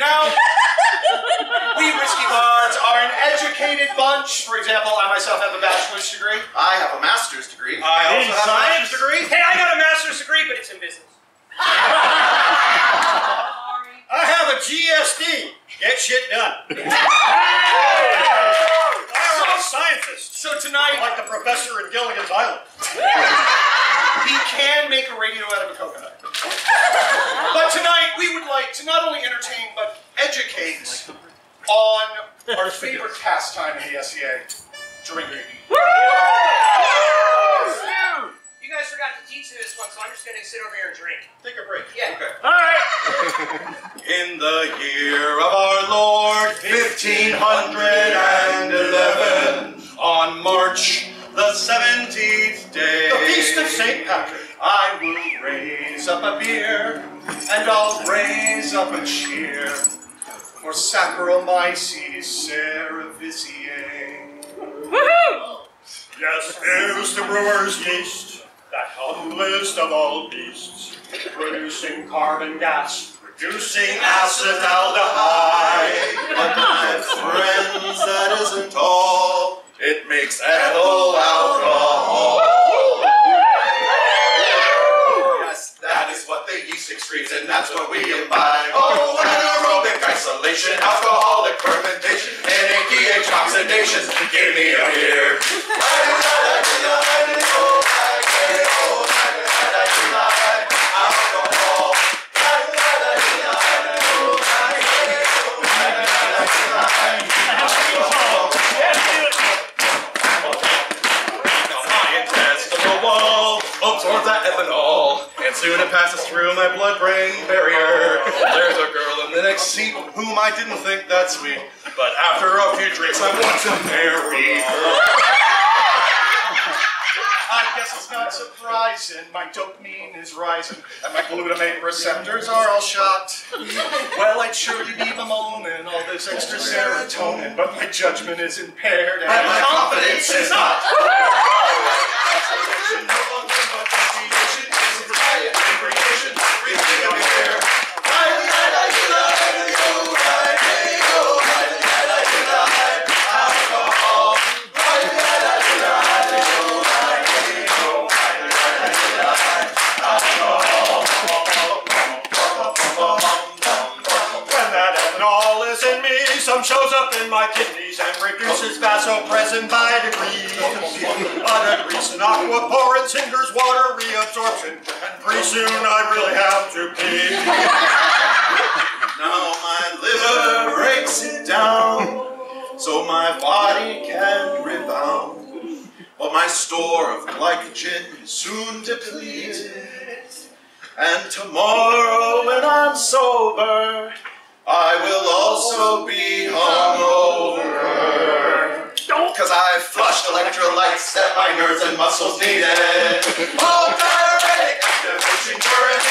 Now, we whiskey bards are an educated bunch. For example, I myself have a bachelor's degree. I have a master's degree. I also In have a master's degree. Hey, I got a master's degree, but it's in business. I have a GSD. Get shit done. I'm a scientist. So tonight, Like the professor in Gilligan's Island. we can make a radio out of a coconut. But tonight, we would like to not only entertain, but educate on our favorite pastime in the SCA, drinking. You guys forgot to teach me this one, so I'm just gonna sit over here and drink. Take a break. Yeah. Okay. All right. In the year of our Lord 1511, on March the 17th day, The Feast of St. Patrick. I will raise up a beer, and I'll raise up a cheer for Saccharomyces cerevisiae. Yes, here's the brewer's yeast, that humblest of all beasts, producing carbon gas, producing acetaldehyde. But my friends, that isn't all. It makes ethyl alcohol. Yes, that is what the yeast excretes, and that's what we imbibe. Oh, alcoholic fermentation, NADH oxidation. Give me a beer. that ethanol, and soon it passes through my blood-brain barrier. There's a girl in the next seat whom I didn't think that sweet, but after a few drinks I want to marry. I guess it's not surprising my dopamine is rising and my glutamate receptors are all shot. Well, I'd surely be bemoaning all this extra serotonin, but my judgment is impaired and And my confidence is not. Some shows up in my kidneys and reduces vasopressin by degrees. A decrease in aquaporins hinders water reabsorption, and pretty soon I really have to pee. Now my liver breaks it down so my body can rebound. But my store of glycogen is soon depleted. And tomorrow when I'm sober, I will also be hungover. Cause I flushed electrolytes that my nerves and muscles needed. Oh, diuretic activation, urination,